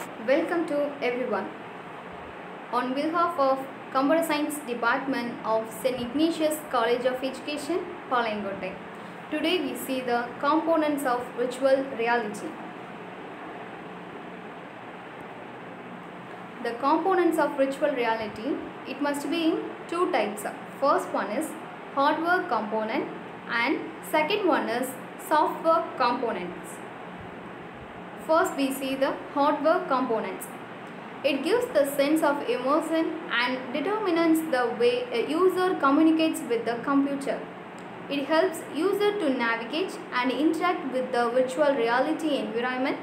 Welcome to everyone. On behalf of Computer Science Department of St. Ignatius College of Education, Palangote. Today we see the components of virtual reality. The components of virtual reality, it must be in two types. First one is hardware component and second one is software components. First we see the hardware components. It gives the sense of emotion and determines the way a user communicates with the computer. It helps user to navigate and interact with the virtual reality environment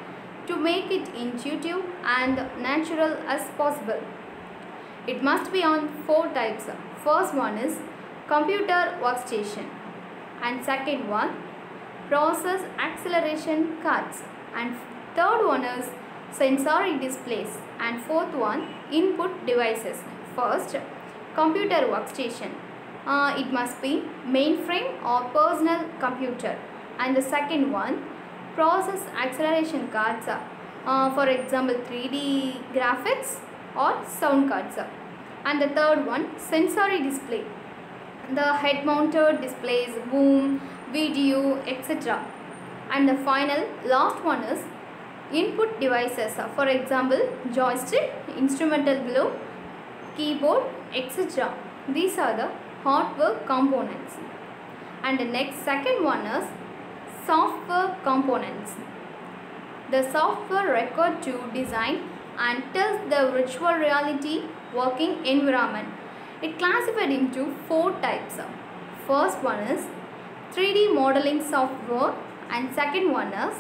to make it intuitive and natural as possible. It must be on four types. First one is computer workstation and second one process acceleration cards and third one is sensory displays and fourth one input devices. First computer workstation. Uh, it must be mainframe or personal computer. And the second one process acceleration cards. Uh, for example 3D graphics or sound cards. And the third one sensory display. The head mounted displays boom video etc and the final last one is input devices for example joystick instrumental below keyboard etc these are the hardware components. And the next second one is software components. The software required to design and test the virtual reality working environment. It classified into four types. First one is 3d modeling software and second one is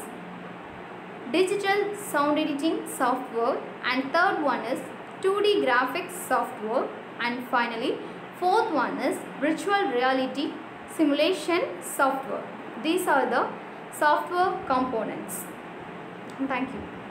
digital sound editing software and third one is 2d graphics software and finally fourth one is virtual reality simulation software. These are the software components. Thank you